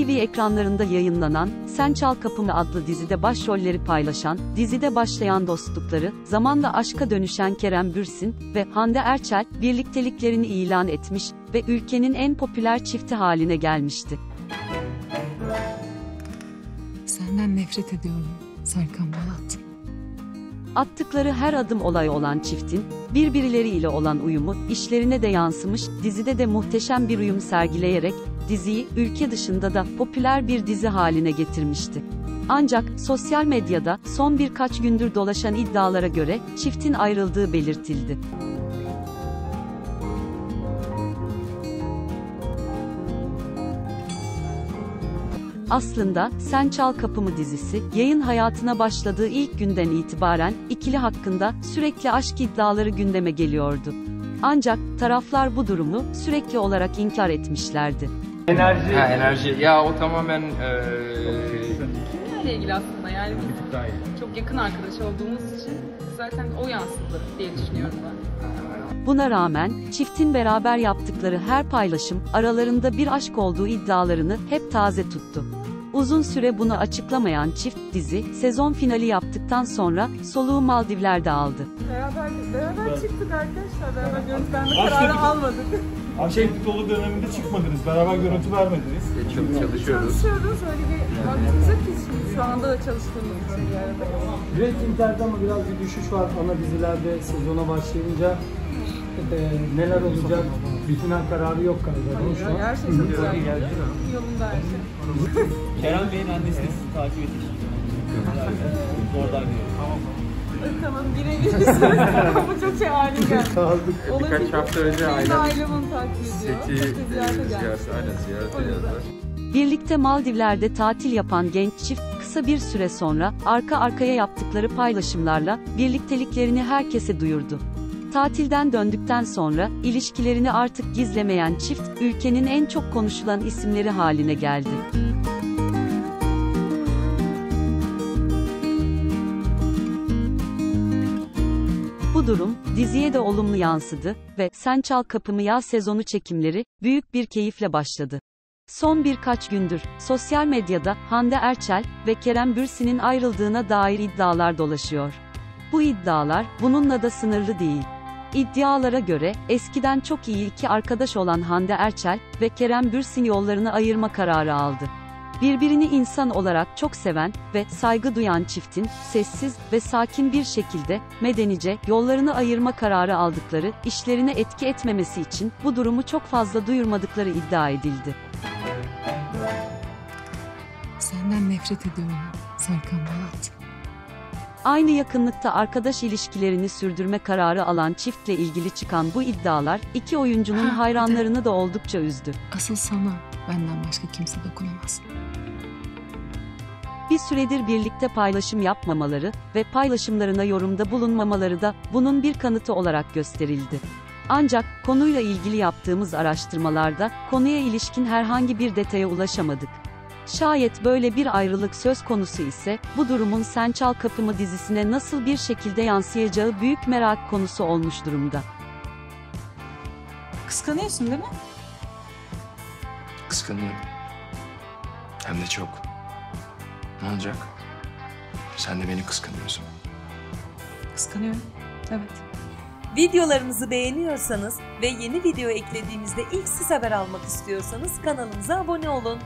ekranlarında yayınlanan Sen Çal Kapımı adlı dizide başrolleri paylaşan, dizide başlayan dostlukları, zamanla aşka dönüşen Kerem Bürsin ve Hande Erçel, birlikteliklerini ilan etmiş ve ülkenin en popüler çifti haline gelmişti. Senden nefret ediyorum Serkan Balat. Attıkları her adım olay olan çiftin, birbirleriyle olan uyumu, işlerine de yansımış, dizide de muhteşem bir uyum sergileyerek, diziyi, ülke dışında da popüler bir dizi haline getirmişti. Ancak, sosyal medyada, son birkaç gündür dolaşan iddialara göre, çiftin ayrıldığı belirtildi. Aslında Sen Çal Kapımı dizisi, yayın hayatına başladığı ilk günden itibaren ikili hakkında sürekli aşk iddiaları gündeme geliyordu. Ancak taraflar bu durumu sürekli olarak inkar etmişlerdi. Enerji. Ha enerji. Ya o tamamen eee ile ilgili aslında yani biz çok yakın arkadaş olduğumuz için zaten o yansıdı diye düşünüyorum ben. Buna rağmen, çiftin beraber yaptıkları her paylaşım, aralarında bir aşk olduğu iddialarını hep taze tuttu. Uzun süre bunu açıklamayan çift dizi, sezon finali yaptıktan sonra soluğu Maldivler'de aldı. Beraber, beraber çıktık arkadaşlar. Beraber görüntülenme Başka kararı bir- almadık. Aşk dolu döneminde çıkmadınız. Beraber görüntü vermediniz. çok çalışıyoruz. Çalışıyoruz. Öyle bir vaktimiz yok ki şimdi. Şu anda da çalıştığımız için bir arada. Reytinglerde ama biraz bir düşüş var ana dizilerde sezona başlayınca e, neler olacak bir final kararı yok galiba mi şu an? her şey çok güzel. Yolunda her şey. Kerem Bey'in annesi de sizi takip ediyor. Oradan geliyor. Tamam birebir Ama çok şey halim geldi. Kaldık. Birkaç hafta önce ailem onu takip ediyor. seti ziyarete geldi. ziyaret, aynen ziyarete geldiler. Birlikte Maldivler'de tatil yapan genç çift, kısa bir süre sonra, arka arkaya yaptıkları paylaşımlarla, birlikteliklerini herkese duyurdu. Tatilden döndükten sonra, ilişkilerini artık gizlemeyen çift, ülkenin en çok konuşulan isimleri haline geldi. Bu durum, diziye de olumlu yansıdı ve Sen Çal Kapımı yaz sezonu çekimleri, büyük bir keyifle başladı. Son birkaç gündür, sosyal medyada Hande Erçel ve Kerem Bürsin'in ayrıldığına dair iddialar dolaşıyor. Bu iddialar, bununla da sınırlı değil. İddialara göre, eskiden çok iyi iki arkadaş olan Hande Erçel ve Kerem Bürsin yollarını ayırma kararı aldı. Birbirini insan olarak çok seven ve saygı duyan çiftin, sessiz ve sakin bir şekilde, medenice, yollarını ayırma kararı aldıkları, işlerine etki etmemesi için, bu durumu çok fazla duyurmadıkları iddia edildi. Senden nefret ediyorum Serkan Balat. Aynı yakınlıkta arkadaş ilişkilerini sürdürme kararı alan çiftle ilgili çıkan bu iddialar, iki oyuncunun Ha, hayranlarını da oldukça üzdü. Asıl sana benden başka kimse dokunamaz. Bir süredir birlikte paylaşım yapmamaları ve paylaşımlarına yorumda bulunmamaları da bunun bir kanıtı olarak gösterildi. Ancak konuyla ilgili yaptığımız araştırmalarda konuya ilişkin herhangi bir detaya ulaşamadık. Şayet böyle bir ayrılık söz konusu ise bu durumun Sen Çal Kapımı dizisine nasıl bir şekilde yansıyacağı büyük merak konusu olmuş durumda. Kıskanıyorsun değil mi? Kıskanıyorum. Hem de çok. Ne olacak? Sen de beni kıskanıyorsun. Kıskanıyorum. Evet. Videolarımızı beğeniyorsanız ve yeni video eklediğimizde ilk siz haber almak istiyorsanız kanalımıza abone olun.